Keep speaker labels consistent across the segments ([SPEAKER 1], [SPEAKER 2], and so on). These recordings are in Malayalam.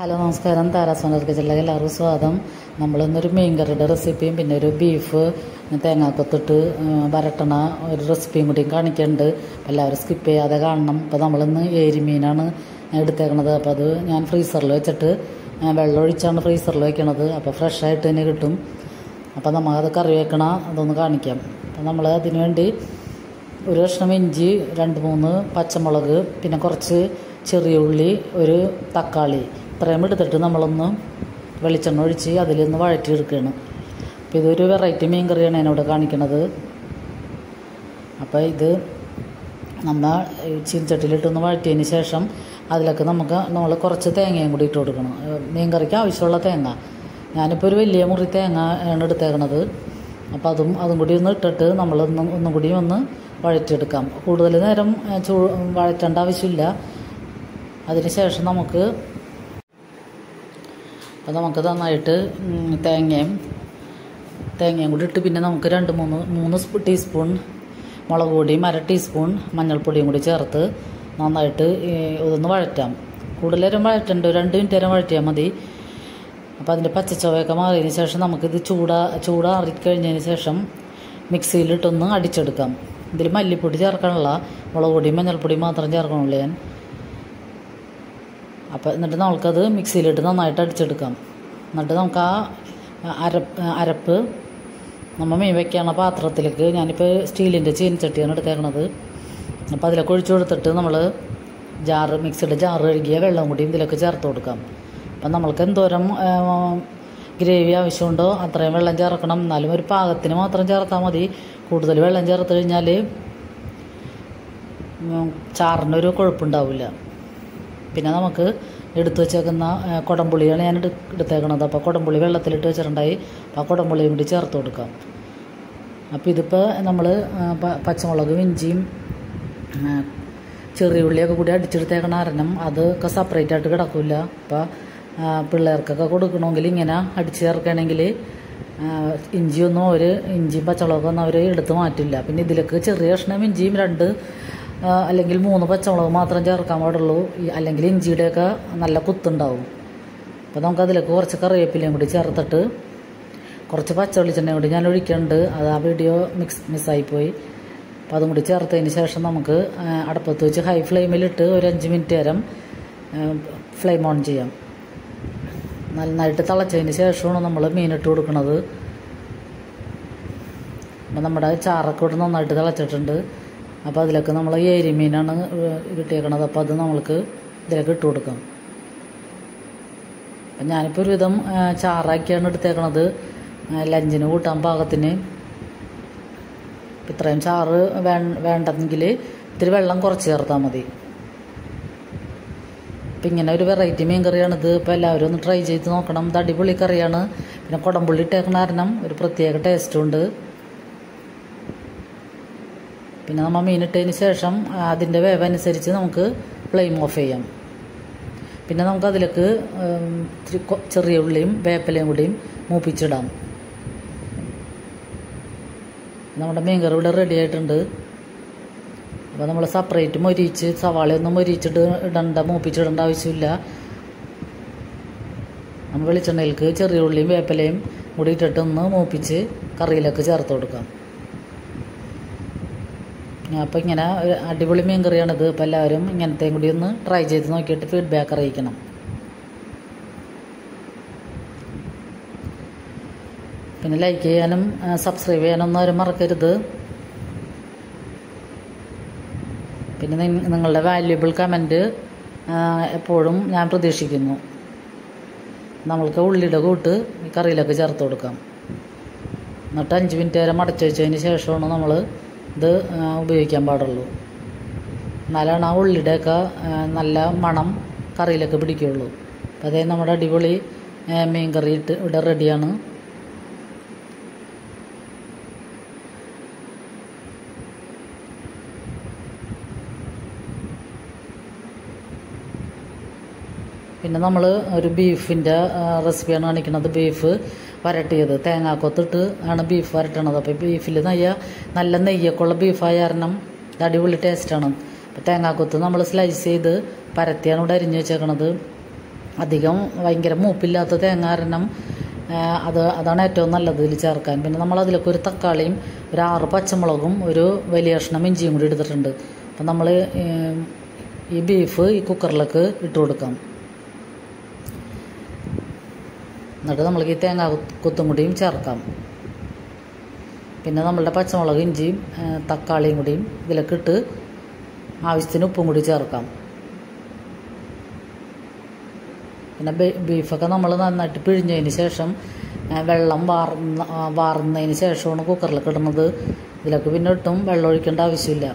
[SPEAKER 1] ഹലോ നമസ്കാരം. താരാസോണർക്ക് ജില്ല എല്ലാവർക്കും സ്വാഗതം. നമ്മളിന്നൊരു മീൻകറിയുടെ റെസിപ്പിയും പിന്നെ ഒരു ബീഫ് തേങ്ങാക്കൊത്തിട്ട് വരട്ടണ ഒരു റെസിപ്പിയും കൂടിയും കാണിക്കുന്നുണ്ട് എല്ലാവരും സ്കിപ്പ് ചെയ്യാതെ കാണണം. അപ്പോൾ നമ്മളിന്ന് ഏരിമീനാണ് എടുത്തേക്കണത്. അപ്പോൾ അത് ഞാൻ ഫ്രീസറിൽ വെച്ചിട്ട് വെള്ളം ഒഴിച്ചാണ് ഫ്രീസറിൽ വെക്കണത്. അപ്പോൾ ഫ്രഷ് ആയിട്ട് തന്നെ കിട്ടും. അപ്പോൾ നമുക്കത് കറി വെക്കണ അതൊന്ന് കാണിക്കാം. അപ്പോൾ നമ്മൾ അതിന് വേണ്ടി ഒരു കഷ്ണം ഇഞ്ചി രണ്ട് മൂന്ന് പച്ചമുളക് പിന്നെ കുറച്ച് ചെറിയ ഉള്ളി ഒരു തക്കാളി ഇത്രയും എടുത്തിട്ട് നമ്മളൊന്ന് വെളിച്ചെണ്ണ ഒഴിച്ച് അതിലൊന്ന് വഴറ്റിയെടുക്കുകയാണ്. അപ്പോൾ ഇതൊരു വെറൈറ്റി മീൻ കറിയാണ് എന്നോട് കാണിക്കണത്. അപ്പോൾ ഇത് നമ്മൾ ചീനച്ചട്ടിയിലിട്ടൊന്ന് വഴറ്റിയതിന് ശേഷം അതിലൊക്കെ നമുക്ക് നമ്മൾ കുറച്ച് തേങ്ങയും കൂടി ഇട്ട് കൊടുക്കണം. മീൻ കറിക്ക് ആവശ്യമുള്ള തേങ്ങ. ഞാനിപ്പോൾ ഒരു വലിയ മുറി തേങ്ങ ആണ് എടുത്തേക്കണത്. അപ്പോൾ അതും അതും കൂടി ഒന്ന് ഇട്ടിട്ട് നമ്മളൊന്ന് ഒന്നും കൂടി ഒന്ന് വഴറ്റിയെടുക്കാം. കൂടുതൽ നേരം ചൂ വഴറ്റേണ്ട ആവശ്യമില്ല. അതിന് ശേഷം നമുക്ക് അപ്പോൾ നമുക്ക് നന്നായിട്ട് തേങ്ങയും തേങ്ങയും കൂടി ഇട്ട് പിന്നെ നമുക്ക് രണ്ട് മൂന്ന് മൂന്ന് സ്പൂ ടീസ്പൂൺ മുളക് പൊടിയും അര ടീസ്പൂൺ മഞ്ഞൾപ്പൊടിയും കൂടി ചേർത്ത് നന്നായിട്ട് ഇതൊന്ന് വഴറ്റാം. കൂടുതലേരം വഴറ്റണ്ട രണ്ട് മിനിറ്റ് നേരം വഴറ്റിയാൽ മതി. അപ്പോൾ അതിന്റെ പച്ചച്ചവയൊക്കെ മാറിയതിന് ശേഷം നമുക്കിത് ചൂടാ ചൂടാറി കഴിഞ്ഞതിന് ശേഷം മിക്സിയിലിട്ടൊന്ന് അടിച്ചെടുക്കാം. ഇതിൽ മല്ലിപ്പൊടി ചേർക്കാനുള്ള മുളക് പൊടിയും മഞ്ഞൾപ്പൊടിയും മാത്രം ചേർക്കണുള്ളൂ ഞാൻ. അപ്പോൾ എന്നിട്ട് നമുക്കത് മിക്സിയിലിട്ട് നന്നായിട്ട് അടിച്ചെടുക്കാം. എന്നിട്ട് നമുക്ക് ആ അരപ്പ് അരപ്പ് നമ്മൾ മീൻ വെക്കാനുള്ള പാത്രത്തിലേക്ക് ഞാനിപ്പോൾ സ്റ്റീലിന്റെ ചീനച്ചട്ടിയാണ് എടുത്തേക്കണത് അപ്പോൾ അതിലൊക്കെ ഒഴിച്ചു കൊടുത്തിട്ട് നമ്മൾ ജാറ് മിക്സിയുടെ ജാറ് കഴുകിയ വെള്ളം കൂടി ഇതിലൊക്കെ ചേർത്ത് കൊടുക്കാം. അപ്പം നമ്മൾക്ക് എന്തോരം ഗ്രേവി ആവശ്യമുണ്ടോ അത്രയും വെള്ളം ചേർക്കണം. എന്നാലും ഒരു പാകത്തിന് മാത്രം ചേർത്താൽ മതി. കൂടുതൽ വെള്ളം ചേർത്ത് കഴിഞ്ഞാൽ ചാറിനൊരു കുഴപ്പമുണ്ടാവില്ല പിന്നെ നമുക്ക് എടുത്തു വെച്ചേക്കുന്ന കുടംപുളിയാണ് ഞാൻ എടു എടുത്തേക്കണത്. അപ്പോൾ കുടംപുളി വെള്ളത്തിലിട്ട് വെച്ചിട്ടുണ്ടായി. അപ്പോൾ കുടംപുളിയും കൂടി ചേർത്ത് കൊടുക്കാം. അപ്പോൾ ഇതിപ്പോൾ നമ്മൾ പച്ചമുളകും ഇഞ്ചിയും ചെറിയ ഉള്ളിയൊക്കെ കൂടി അടിച്ചെടുത്തേക്കണ അരണം അതൊക്കെ സെപ്പറേറ്റ് ആയിട്ട് കിടക്കില്ല അപ്പോൾ പിള്ളേർക്കൊക്കെ കൊടുക്കണമെങ്കിൽ ഇങ്ങനെ അടിച്ചു ചേർക്കുകയാണെങ്കിൽ ഇഞ്ചിയൊന്നും അവർ ഇഞ്ചിയും പച്ചമുളകൊന്നും അവർ എടുത്ത് മാറ്റില്ല. പിന്നെ ഇതിലേക്ക് ചെറിയ കഷ്ണം ഇഞ്ചിയും രണ്ട് അല്ലെങ്കിൽ മൂന്ന് പച്ചമുളക് മാത്രം ചേർക്കാൻ പാടുള്ളൂ. അല്ലെങ്കിൽ ഇഞ്ചിയുടെയൊക്കെ നല്ല കുത്തുണ്ടാവും. അപ്പോൾ നമുക്ക് അതിലേക്ക് കുറച്ച് കറിവേപ്പിലയും കൂടി ചേർത്തിട്ട് കുറച്ച് പച്ച വെളിച്ചെണ്ണയും കൂടി ഞാൻ ഒഴിക്കുന്നുണ്ട്. അത് ആ വീഡിയോ മിക്സ് മിസ്സായിപ്പോയി അപ്പോൾ അതും കൂടി ചേർത്തതിന് ശേഷം നമുക്ക് അടുപ്പത്ത് വെച്ച് ഹൈ ഫ്ലെയിമിലിട്ട് ഒരു അഞ്ച് മിനിറ്റ് നേരം ഫ്ലെയിം ഓൺ ചെയ്യാം. നന്നായിട്ട് തിളച്ചതിന് ശേഷമാണ് നമ്മൾ മീനിട്ട് കൊടുക്കുന്നത്. അപ്പോൾ നമ്മുടെ ചാറൊക്കെ ഇവിടെ നന്നായിട്ട് തിളച്ചിട്ടുണ്ട്. അപ്പോൾ അതിലൊക്കെ നമ്മൾ ഏരി മീനാണ് കിട്ടിയേക്കണത്. അപ്പോൾ അത് നമ്മൾക്ക് ഇതിലേക്ക് ഇട്ട് കൊടുക്കാം. അപ്പം ഞാനിപ്പോൾ ഒരുവിധം ചാറാക്കിയാണ് എടുത്തേക്കണത്. ലഞ്ചിന് കൂട്ടാൻ പാകത്തിന്. ഇപ്പം ഇത്രയും ചാറ് വേ വേണ്ടെങ്കിൽ ഇത്തിരി വെള്ളം കുറച്ച് ചേർത്താൽ മതി. അപ്പം ഇങ്ങനെ ഒരു വെറൈറ്റി മീൻ കറിയാണിത് ഇപ്പോൾ എല്ലാവരും ഒന്ന് ട്രൈ ചെയ്ത് നോക്കണം. ഇത് അടിപൊളി കറിയാണ്. പിന്നെ കുടംപുള്ളി ഇട്ടേക്കണ കാരണം ഒരു പ്രത്യേക ടേസ്റ്റും ഉണ്ട്. പിന്നെ നമ്മൾ മീനിട്ടതിന് ശേഷം അതിന്റെ വേവ് അനുസരിച്ച് നമുക്ക് ഫ്ലെയിം ഓഫ് ചെയ്യാം. പിന്നെ നമുക്ക് അതിലേക്ക് ചെറിയ ഉള്ളിയും വേപ്പിലയും കൂടിയും മൂപ്പിച്ചിടാം. നമ്മുടെ മീൻകറി ഇവിടെ റെഡി ആയിട്ടുണ്ട്. അപ്പോൾ നമ്മൾ സെപ്പറേറ്റ് മൊരിച്ച് സവാളയൊന്നും മൊരിച്ചിട്ട് ഇടണ്ട മൂപ്പിച്ചിടേണ്ട ആവശ്യമില്ല. നമ്മൾ വെളിച്ചെണ്ണയിലേക്ക് ചെറിയ ഉള്ളിയും വേപ്പിലയും കൂടി ഇട്ടിട്ടൊന്ന് മൂപ്പിച്ച് കറിയിലേക്ക് ചേർത്ത് കൊടുക്കാം. അപ്പോൾ ഇങ്ങനെ ഒരു അടിപൊളി മീൻ കറിയാണിത് അപ്പോൾ എല്ലാവരും ഇങ്ങനത്തെയും കൂടി ഒന്ന് ട്രൈ ചെയ്ത് നോക്കിയിട്ട് ഫീഡ്ബാക്ക് അറിയിക്കണം. പിന്നെ ലൈക്ക് ചെയ്യാനും സബ്സ്ക്രൈബ് ചെയ്യാനൊന്നും ആരും മറക്കരുത്. പിന്നെ നിങ്ങളുടെ വാല്യുബിൾ കമന്റ് എപ്പോഴും ഞാൻ പ്രതീക്ഷിക്കുന്നു. നമ്മൾക്ക് ഉള്ളിയുടെ കൂട്ട് കറിയിലൊക്കെ ചേർത്ത് കൊടുക്കാം. എന്നിട്ട് അഞ്ച് മിനിറ്റ് വരെ മടച്ചു വെച്ചതിന് ശേഷമാണ് നമ്മൾ ഇത് ഉപയോഗിക്കാൻ പാടുള്ളൂ. എന്നാലാണ് ആ ഉള്ളിയുടെയൊക്കെ നല്ല മണം കറിയിലൊക്കെ പിടിക്കുകയുള്ളൂ. അപ്പോൾ അതേ നമ്മുടെ അടിപൊളി മീൻ കറി ഇട്ട് ഇവിടെ റെഡിയാണ് പിന്നെ നമ്മൾ ഒരു ബീഫിന്റെ റെസിപ്പിയാണ് കാണിക്കുന്നത്. ബീഫ് വരട്ടിയത്. തേങ്ങാക്കൊത്തിട്ട് ആണ് ബീഫ് വരട്ടണത്. അപ്പോൾ ബീഫിൽ നെയ്യ നല്ല നെയ്യൊക്കെ ഉള്ള ബീഫായ കാരണം അടിപൊളി ടേസ്റ്റാണ്. അപ്പോൾ തേങ്ങാക്കൊത്ത് നമ്മൾ സ്ലൈസ് ചെയ്ത് പരത്തിയാണ് ഇവിടെ അരിഞ്ഞ് വെച്ചേക്കണത്. അധികം ഭയങ്കര മൂപ്പില്ലാത്ത തേങ്ങ കാരണം അത് അതാണ് ഏറ്റവും നല്ലത് ഇതിൽ ചേർക്കാൻ. പിന്നെ നമ്മൾ അതിലേക്ക് ഒരു തക്കാളിയും ഒരു ആറ് പച്ചമുളകും ഒരു വലിയ കഷ്ണം ഇഞ്ചിയും കൂടി എടുത്തിട്ടുണ്ട്. അപ്പം നമ്മൾ ഈ ബീഫ് ഈ കുക്കറിലേക്ക് ഇട്ട് കൊടുക്കാം. എന്നിട്ട് നമ്മൾക്ക് ഈ തേങ്ങ കുത്തും കൂടിയും ചേർക്കാം. പിന്നെ നമ്മളുടെ പച്ചമുളക് ഇഞ്ചിയും തക്കാളിയും കൂടിയും ഇതിലേക്ക് ഇട്ട് ആവശ്യത്തിന് ഉപ്പും കൂടി ചേർക്കാം. പിന്നെ ബീഫൊക്കെ നമ്മൾ നന്നായിട്ട് പിഴിഞ്ഞതിന് ശേഷം വെള്ളം വാർന്ന വാർന്നതിന് ശേഷമാണ് കുക്കറിലൊക്കെ ഇടുന്നത്. ഇതിലൊക്കെ പിന്നെ ഇട്ടും വെള്ളം ഒഴിക്കേണ്ട ആവശ്യമില്ല.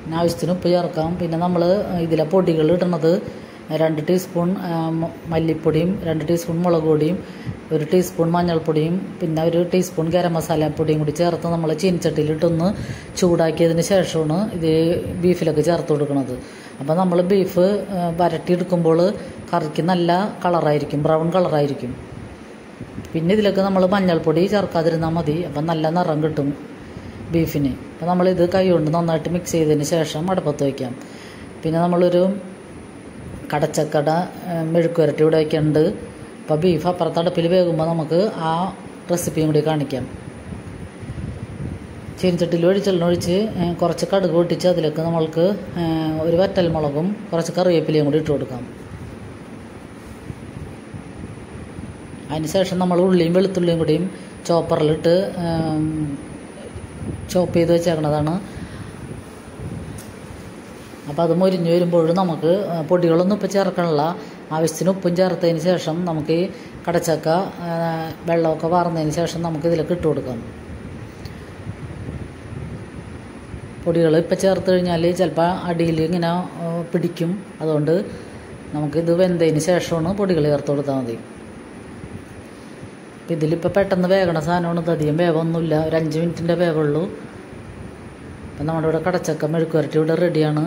[SPEAKER 1] പിന്നെ ആവശ്യത്തിന് ഉപ്പ് ചേർക്കാം. പിന്നെ നമ്മൾ ഇതിലെ പൊടികൾ ഇടുന്നത് രണ്ട് ടീസ്പൂൺ മല്ലിപ്പൊടിയും രണ്ട് ടീസ്പൂൺ മുളക് പൊടിയും ഒരു ടീസ്പൂൺ മഞ്ഞൾപ്പൊടിയും പിന്നെ ഒരു ടീസ്പൂൺ ഗരം മസാല പൊടിയും കൂടി ചേർത്ത് നമ്മൾ ചീനച്ചട്ടിയിലിട്ടൊന്ന് ചൂടാക്കിയതിന് ശേഷമാണ് ഇത് ബീഫിലൊക്കെ ചേർത്ത് കൊടുക്കുന്നത്. അപ്പോൾ നമ്മൾ ബീഫ് വരട്ടിയെടുക്കുമ്പോൾ കറിക്ക് നല്ല കളറായിരിക്കും ബ്രൗൺ കളറായിരിക്കും. പിന്നെ ഇതിലൊക്കെ നമ്മൾ മഞ്ഞൾപ്പൊടി ചേർക്കാതിരുന്നാൽ മതി അപ്പം നല്ല നിറം കിട്ടും ബീഫിന്. അപ്പോൾ നമ്മളിത് കൈ കൊണ്ട് നന്നായിട്ട് മിക്സ് ചെയ്തതിന് ശേഷം അടുപ്പത്ത് വയ്ക്കാം പിന്നെ നമ്മളൊരു കടച്ചക്കട മെഴുക്കുരട്ടി ഇവിടെ വയ്ക്കുന്നുണ്ട് അപ്പോൾ ബീഫ് അപ്പുറത്ത് അടുപ്പിൽ വേകുമ്പോൾ നമുക്ക് ആ റെസിപ്പിയും കൂടി കാണിക്കാം. ചീനച്ചട്ടിയിൽ വെളിച്ചെണ്ണ ഒഴിച്ച് കുറച്ച് കടുക് പൊട്ടിച്ച് അതിലേക്ക് നമ്മൾക്ക് ഒരു വറ്റൽമുളകും കുറച്ച് കറിവേപ്പിലയും കൂടി ഇട്ട് കൊടുക്കാം. അതിനുശേഷം നമ്മൾ ഉള്ളിയും വെളുത്തുള്ളിയും കൂടിയും ചോപ്പറിലിട്ട് ചോപ്പ് ചെയ്ത് വെച്ചേക്കണതാണ്. അപ്പോൾ അത് മൊരിഞ്ഞ് വരുമ്പോൾ നമുക്ക് പൊടികളൊന്നും ഇപ്പോൾ ചേർക്കണില്ല. ആവശ്യത്തിന് ഉപ്പും ചേർത്തതിന് ശേഷം നമുക്ക് ഈ കടച്ചക്ക വെള്ളമൊക്കെ വാർന്നതിന് ശേഷം നമുക്ക് ഇതിലേക്ക് ഇട്ട് കൊടുക്കാം. പൊടികൾ ഇപ്പം ചേർത്ത് കഴിഞ്ഞാൽ ചിലപ്പോൾ അടിയിൽ ഇങ്ങനെ പിടിക്കും. അതുകൊണ്ട് നമുക്കിത് വെന്തതിന് ശേഷമാണ് പൊടികൾ ചേർത്ത് കൊടുത്താൽ മതി. അപ്പം ഇതിലിപ്പോൾ പെട്ടെന്ന് വേഗണ സാധനമാണ് ഇത്. അധികം വേവൊന്നുമില്ല. ഒരു അഞ്ച് മിനിറ്റിന്റെ വേവുള്ളൂ. അപ്പം നമ്മുടെ ഇവിടെ കടച്ചക്ക മെഴുക്കുവരട്ടി ഇവിടെ റെഡിയാണ്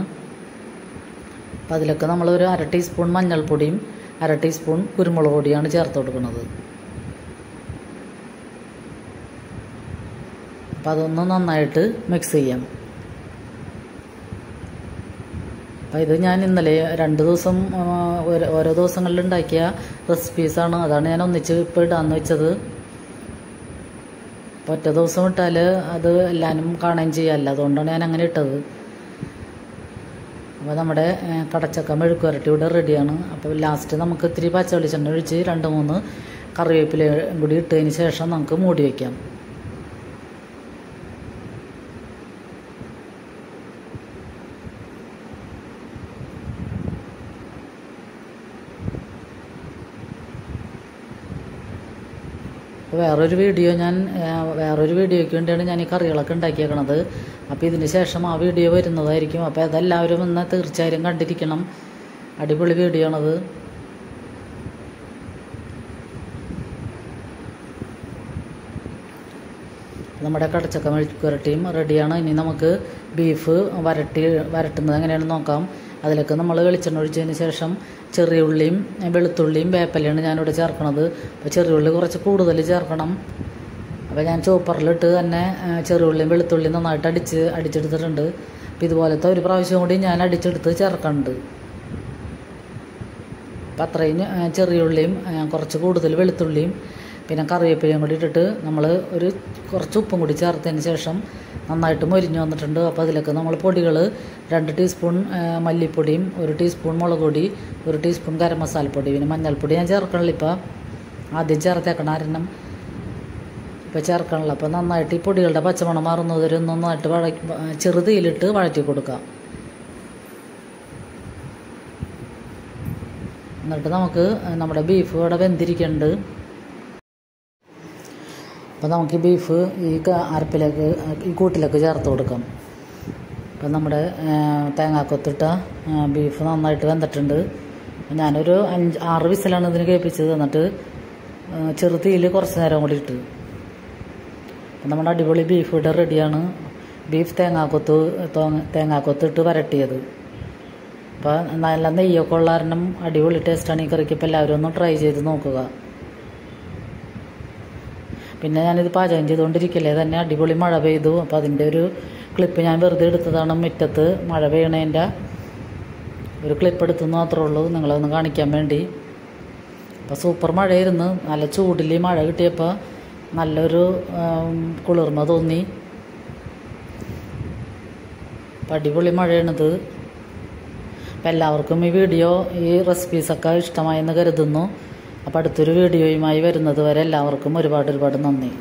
[SPEAKER 1] അപ്പം അതിലൊക്കെ നമ്മളൊരു അര ടീസ്പൂൺ മഞ്ഞൾപ്പൊടിയും അര ടീസ്പൂൺ കുരുമുളക് പൊടിയാണ് ചേർത്ത് കൊടുക്കുന്നത്. അപ്പം അതൊന്ന് നന്നായിട്ട് മിക്സ് ചെയ്യാം. അപ്പം ഇത് ഞാൻ ഇന്നലെ രണ്ട് ദിവസം ഓരോ- ദിവസങ്ങളിൽ ഉണ്ടാക്കിയ റെസിപ്പീസാണ് അതാണ് ഞാൻ ഒന്നിച്ച് ഇപ്പോൾ ഇടാന്ന് വെച്ചത്. ഒറ്റ ദിവസം ഇട്ടാൽ അത് എല്ലാവരും കാണുകയും ചെയ്യാമല്ലോ അതുകൊണ്ടാണ് ഞാൻ അങ്ങനെ ഇട്ടത്. അപ്പോൾ നമ്മുടെ കടച്ചക്ക മെഴുക്ക് വരട്ടി ഇവിടെ റെഡിയാണ് അപ്പോൾ ലാസ്റ്റ് നമുക്ക് ഇത്തിരി പച്ച വെളിച്ചെണ്ണ ഒഴിച്ച് രണ്ട് മൂന്ന് കറിവേപ്പില കൂടി ഇട്ടതിന് ശേഷം നമുക്ക് മൂടി വയ്ക്കാം അപ്പോൾ വേറൊരു വീഡിയോ ഞാൻ വേറൊരു വീഡിയോയ്ക്ക് വേണ്ടിയാണ് ഞാൻ ഈ കറികളൊക്കെ ഉണ്ടാക്കിയേക്കണത്. അപ്പോൾ ഇതിന് ശേഷം ആ വീഡിയോ വരുന്നതായിരിക്കും. അപ്പോൾ അതെല്ലാവരും ഇന്ന് തീർച്ചയായും കണ്ടിരിക്കണം. അടിപൊളി വീഡിയോ ആണത് നമ്മുടെ കടച്ചക്ക മെഴുക്കുരട്ടിയും റെഡിയാണ്. ഇനി നമുക്ക് ബീഫ് വരട്ടി വരട്ടുന്നത് എങ്ങനെയാണെന്ന് നോക്കാം. അതിലേക്ക് നമ്മൾ വെളിച്ചെണ്ണ ഒഴിച്ചതിന് ശേഷം ചെറിയ ഉള്ളിയും വെളുത്തുള്ളിയും വേപ്പലയാണ് ഞാനിവിടെ ചേർക്കണത്. അപ്പോൾ ചെറിയ ഉള്ളി കുറച്ച് കൂടുതൽ ചേർക്കണം. അപ്പോൾ ഞാൻ ചോപ്പറിലിട്ട് തന്നെ ചെറിയ ഉള്ളിയും വെളുത്തുള്ളിയും നന്നായിട്ട് അടിച്ച് അടിച്ചെടുത്തിട്ടുണ്ട്. അപ്പോൾ ഇതുപോലത്തെ ഒരു പ്രാവശ്യം കൂടി ഞാൻ അടിച്ചെടുത്ത് ചേർക്കുന്നുണ്ട് അപ്പം അത്രയും ചെറിയുള്ളിയും കുറച്ച് കൂടുതൽ വെളുത്തുള്ളിയും പിന്നെ കറിവേപ്പിലയും കൂടി ഇട്ടിട്ട് നമ്മൾ ഒരു കുറച്ച് ഉപ്പും കൂടി ചേർത്തതിന് ശേഷം നന്നായിട്ട് മൊരിഞ്ഞ് വന്നിട്ടുണ്ട്. അപ്പോൾ അതിലൊക്കെ നമ്മൾ പൊടികൾ രണ്ട് ടീസ്പൂൺ മല്ലിപ്പൊടിയും ഒരു ടീസ്പൂൺ മുളക് പൊടി ഒരു ടീസ്പൂൺ ഗരം മസാലപ്പൊടി പിന്നെ മഞ്ഞൾപ്പൊടി ഞാൻ ചേർക്കണില്ല ഇപ്പോൾ ആദ്യം ചേർത്തേക്കണം അരണം ഇപ്പോൾ ചേർക്കണില്ല. അപ്പോൾ നന്നായിട്ട് ഈ പൊടികളുടെ പച്ചമണം മാറുന്നത് വരെ നന്നായിട്ട് വഴ ചെറുതീലിട്ട് വഴറ്റി കൊടുക്കാം. എന്നിട്ട് നമുക്ക് നമ്മുടെ ബീഫ് ഇവിടെ വെന്തിരിക്കുന്നുണ്ട് അപ്പോൾ നമുക്ക് ബീഫ് ഈ അരപ്പിലേക്ക് ഈ കൂട്ടിലേക്ക് ചേർത്ത് കൊടുക്കാം. അപ്പം നമ്മുടെ തേങ്ങാക്കൊത്തിട്ട ബീഫ് നന്നായിട്ട് വെന്തിട്ടുണ്ട്. ഞാനൊരു അഞ്ച് ആറ് വിസിലാണ് ഇതിന് കേൾപ്പിച്ചത്. എന്നിട്ട് ചെറുതീയിൽ കുറച്ച് നേരം കൂടി ഇട്ട്. അപ്പം നമ്മുടെ അടിപൊളി ബീഫ് ഇവിടെ റെഡിയാണ്. ബീഫ് തേങ്ങാക്കൊത്ത് തേങ്ങാക്കൊത്തിട്ട് വരട്ടിയത്. അപ്പോൾ നല്ല നെയ്യൊക്കെ ഉള്ള കാരണം അടിപൊളി ടേസ്റ്റാണ് ഈ കറിക്ക്. ഇപ്പോൾ എല്ലാവരും ഒന്ന് ട്രൈ ചെയ്ത് നോക്കുക. പിന്നെ ഞാനിത് പാചകം ചെയ്തുകൊണ്ടിരിക്കല്ലേ തന്നെ അടിപൊളി മഴ പെയ്തു. അപ്പോൾ അതിന്റെ ഒരു ക്ലിപ്പ് ഞാൻ വെറുതെ എടുത്തതാണ് മുറ്റത്ത്. മഴ പെയ്യണതിന്റെ ഒരു ക്ലിപ്പ് എടുത്തെന്ന് മാത്രമേ ഉള്ളൂ. നിങ്ങളൊന്ന് കാണിക്കാൻ വേണ്ടി. അപ്പോൾ സൂപ്പർ മഴയായിരുന്നു. നല്ല ചൂടിൽ മഴ കിട്ടിയപ്പോൾ നല്ലൊരു കുളിർമ തോന്നി. അടിപൊളി മഴയാണിത്. അപ്പം എല്ലാവർക്കും ഈ വീഡിയോ ഈ റെസിപ്പീസൊക്കെ ഇഷ്ടമായെന്ന് കരുതുന്നു. അപ്പോൾ അടുത്തൊരു വീഡിയോയുമായി വരുന്നത് വരെ എല്ലാവർക്കും ഒരുപാട് ഒരുപാട് നന്ദി.